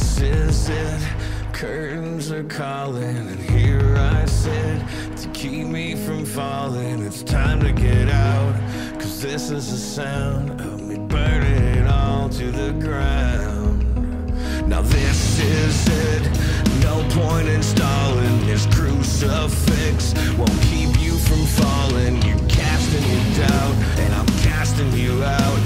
This is it. Curtains are calling, and here I sit to keep me from falling. It's time to get out, cause this is the sound of me burning it all to the ground. Now, this is it. No point in stalling. This crucifix won't keep you from falling. You're casting your doubt, and I'm casting you out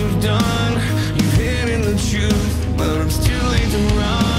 you've done. You've hidden the truth, but it's too late to run.